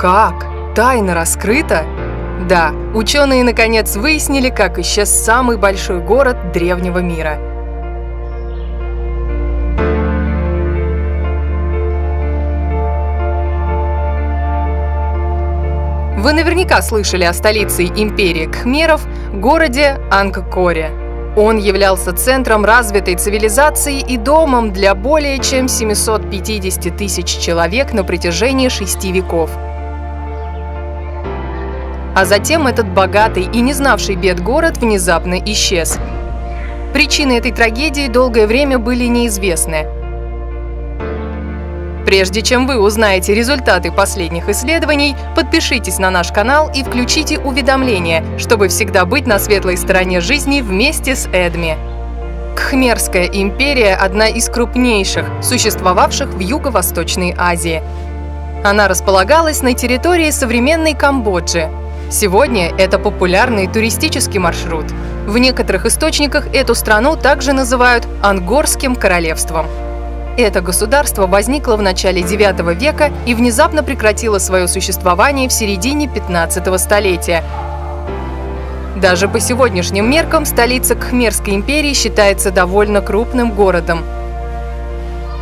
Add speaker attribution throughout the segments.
Speaker 1: Как? Тайна раскрыта? Да, ученые наконец выяснили, как исчез самый большой город древнего мира. Вы наверняка слышали о столице империи Кхмеров, городе Ангкоре. Он являлся центром развитой цивилизации и домом для более чем 750 тысяч человек на протяжении шести веков – а затем этот богатый и не знавший бед город внезапно исчез. Причины этой трагедии долгое время были неизвестны. Прежде чем вы узнаете результаты последних исследований, подпишитесь на наш канал и включите уведомления, чтобы всегда быть на светлой стороне жизни вместе с Эдми. Кхмерская империя – одна из крупнейших, существовавших в Юго-Восточной Азии. Она располагалась на территории современной Камбоджи, Сегодня это популярный туристический маршрут. В некоторых источниках эту страну также называют Ангорским королевством. Это государство возникло в начале IX века и внезапно прекратило свое существование в середине 15 столетия. Даже по сегодняшним меркам столица Кхмерской империи считается довольно крупным городом.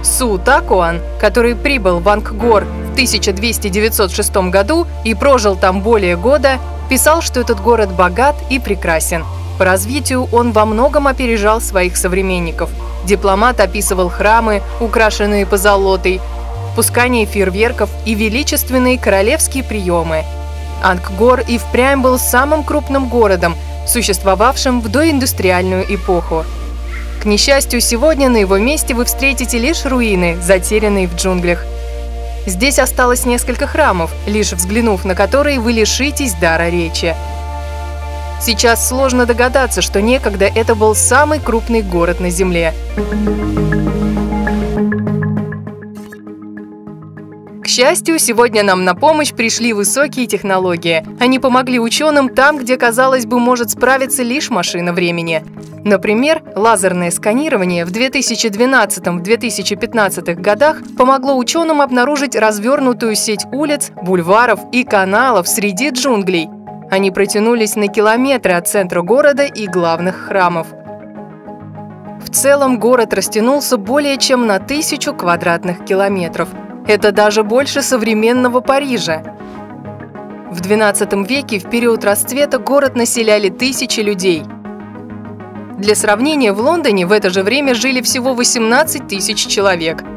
Speaker 1: Су Такуан, который прибыл в Ангкор 1206 году и прожил там более года, писал, что этот город богат и прекрасен. По развитию он во многом опережал своих современников. Дипломат описывал храмы, украшенные позолотой, пускание фейерверков и величественные королевские приемы. Ангкор и впрямь был самым крупным городом, существовавшим в доиндустриальную эпоху. К несчастью, сегодня на его месте вы встретите лишь руины, затерянные в джунглях – Здесь осталось несколько храмов, лишь взглянув на которые вы лишитесь дара речи. Сейчас сложно догадаться, что некогда это был самый крупный город на Земле. Счастью, сегодня нам на помощь пришли высокие технологии. Они помогли ученым там, где, казалось бы, может справиться лишь машина времени. Например, лазерное сканирование в 2012-2015 годах помогло ученым обнаружить развернутую сеть улиц, бульваров и каналов среди джунглей. Они протянулись на километры от центра города и главных храмов. В целом город растянулся более чем на тысячу квадратных километров – это даже больше современного Парижа. В XII веке в период расцвета город населяли тысячи людей. Для сравнения, в Лондоне в это же время жили всего 18 тысяч человек –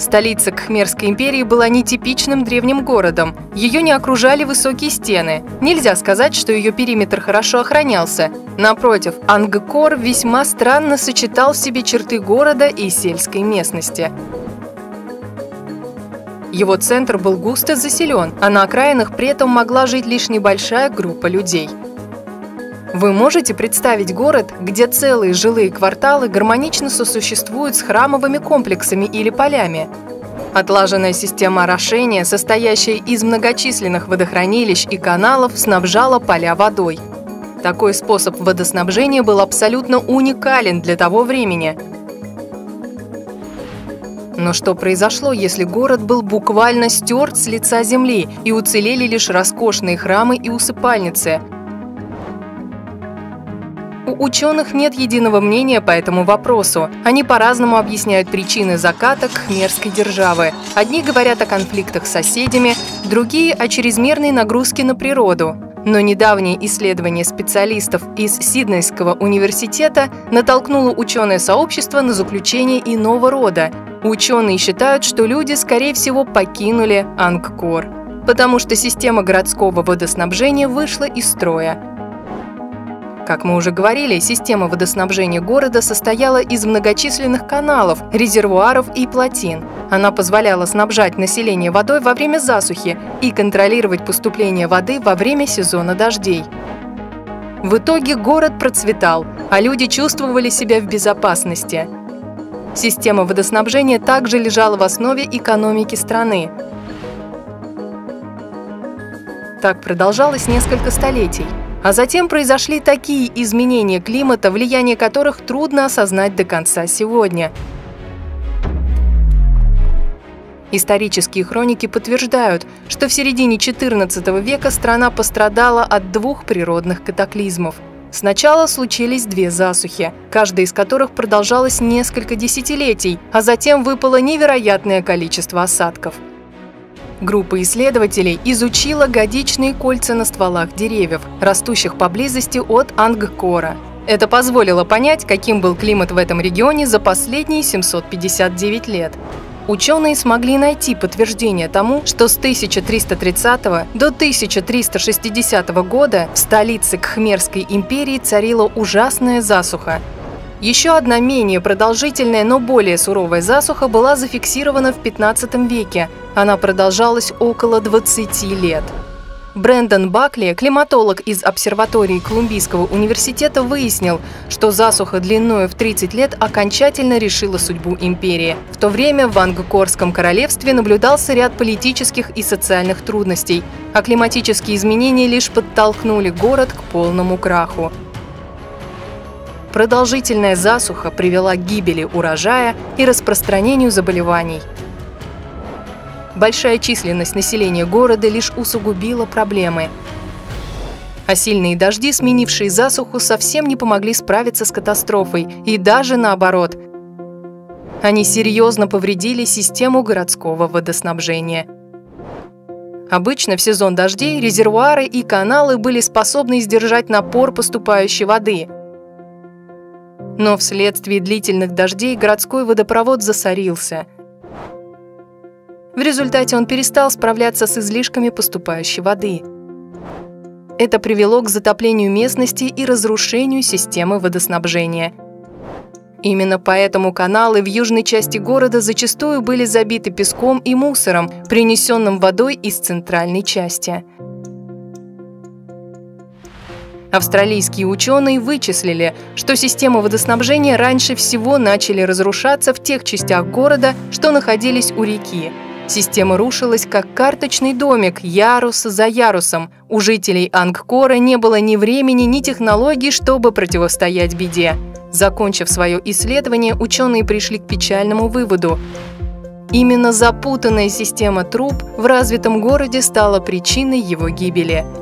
Speaker 1: Столица Кхмерской империи была нетипичным древним городом. Ее не окружали высокие стены. Нельзя сказать, что ее периметр хорошо охранялся. Напротив, Ангкор весьма странно сочетал в себе черты города и сельской местности. Его центр был густо заселен, а на окраинах при этом могла жить лишь небольшая группа людей – вы можете представить город, где целые жилые кварталы гармонично сосуществуют с храмовыми комплексами или полями? Отлаженная система орошения, состоящая из многочисленных водохранилищ и каналов, снабжала поля водой. Такой способ водоснабжения был абсолютно уникален для того времени. Но что произошло, если город был буквально стерт с лица земли и уцелели лишь роскошные храмы и усыпальницы – у ученых нет единого мнения по этому вопросу. Они по-разному объясняют причины заката кхмерской державы. Одни говорят о конфликтах с соседями, другие – о чрезмерной нагрузке на природу. Но недавнее исследование специалистов из Сиднейского университета натолкнуло ученое сообщество на заключение иного рода. Ученые считают, что люди, скорее всего, покинули Ангкор, потому что система городского водоснабжения вышла из строя. Как мы уже говорили, система водоснабжения города состояла из многочисленных каналов, резервуаров и плотин. Она позволяла снабжать население водой во время засухи и контролировать поступление воды во время сезона дождей. В итоге город процветал, а люди чувствовали себя в безопасности. Система водоснабжения также лежала в основе экономики страны. Так продолжалось несколько столетий. А затем произошли такие изменения климата, влияние которых трудно осознать до конца сегодня. Исторические хроники подтверждают, что в середине XIV века страна пострадала от двух природных катаклизмов. Сначала случились две засухи, каждая из которых продолжалась несколько десятилетий, а затем выпало невероятное количество осадков. Группа исследователей изучила годичные кольца на стволах деревьев, растущих поблизости от Ангкора. Это позволило понять, каким был климат в этом регионе за последние 759 лет. Ученые смогли найти подтверждение тому, что с 1330 до 1360 года в столице Кхмерской империи царила ужасная засуха. Еще одна менее продолжительная, но более суровая засуха была зафиксирована в 15 веке. Она продолжалась около 20 лет. Брэндон Бакли, климатолог из обсерватории Колумбийского университета, выяснил, что засуха длиною в 30 лет окончательно решила судьбу империи. В то время в Ангкорском королевстве наблюдался ряд политических и социальных трудностей, а климатические изменения лишь подтолкнули город к полному краху. Продолжительная засуха привела к гибели урожая и распространению заболеваний – большая численность населения города лишь усугубила проблемы. А сильные дожди, сменившие засуху, совсем не помогли справиться с катастрофой, и даже наоборот. Они серьезно повредили систему городского водоснабжения. Обычно в сезон дождей резервуары и каналы были способны сдержать напор поступающей воды. Но вследствие длительных дождей городской водопровод засорился – в результате он перестал справляться с излишками поступающей воды. Это привело к затоплению местности и разрушению системы водоснабжения. Именно поэтому каналы в южной части города зачастую были забиты песком и мусором, принесенным водой из центральной части. Австралийские ученые вычислили, что системы водоснабжения раньше всего начали разрушаться в тех частях города, что находились у реки, Система рушилась, как карточный домик, ярус за ярусом. У жителей Ангкора не было ни времени, ни технологий, чтобы противостоять беде. Закончив свое исследование, ученые пришли к печальному выводу. Именно запутанная система труб в развитом городе стала причиной его гибели –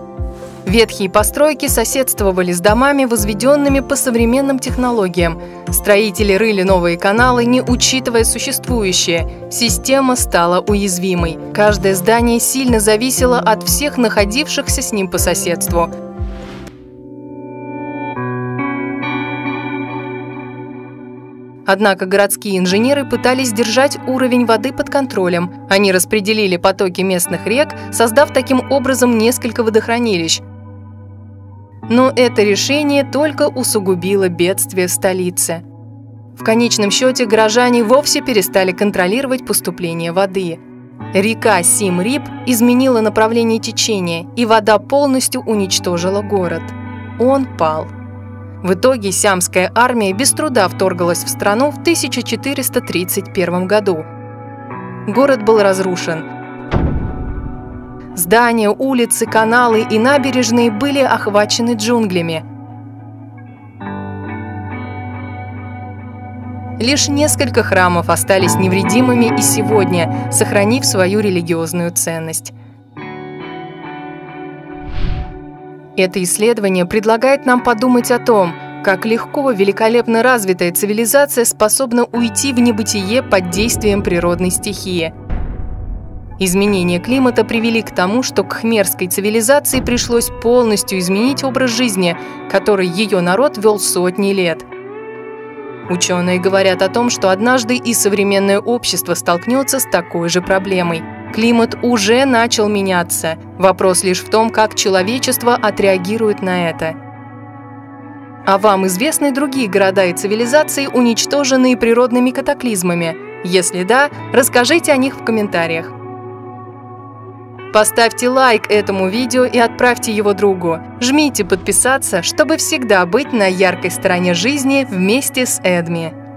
Speaker 1: Ветхие постройки соседствовали с домами, возведенными по современным технологиям. Строители рыли новые каналы, не учитывая существующее. Система стала уязвимой. Каждое здание сильно зависело от всех находившихся с ним по соседству. Однако городские инженеры пытались держать уровень воды под контролем. Они распределили потоки местных рек, создав таким образом несколько водохранилищ. Но это решение только усугубило бедствие в столице. В конечном счете горожане вовсе перестали контролировать поступление воды. Река Сим-Рип изменила направление течения, и вода полностью уничтожила город. Он пал. В итоге сиамская армия без труда вторглась в страну в 1431 году. Город был разрушен, Здания, улицы, каналы и набережные были охвачены джунглями. Лишь несколько храмов остались невредимыми и сегодня, сохранив свою религиозную ценность. Это исследование предлагает нам подумать о том, как легко великолепно развитая цивилизация способна уйти в небытие под действием природной стихии – Изменения климата привели к тому, что к хмерской цивилизации пришлось полностью изменить образ жизни, который ее народ вел сотни лет. Ученые говорят о том, что однажды и современное общество столкнется с такой же проблемой. Климат уже начал меняться. Вопрос лишь в том, как человечество отреагирует на это. А вам известны другие города и цивилизации, уничтоженные природными катаклизмами? Если да, расскажите о них в комментариях. Поставьте лайк этому видео и отправьте его другу. Жмите подписаться, чтобы всегда быть на яркой стороне жизни вместе с Эдми.